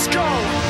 Let's go!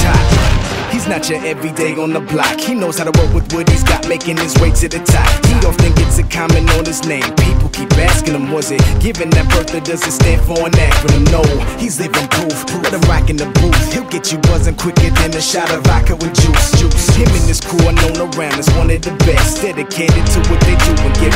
not your everyday on the block. He knows how to work with what he's got, making his way to the top. He often gets a comment on his name. People keep asking him, was it given that birth or does it stand for an acronym? No, he's living proof. Let him rock in the booth. He'll get you buzzing quicker than a shot of vodka with juice. Juice. Him and his crew are known around as one of the best. Dedicated to what they do and give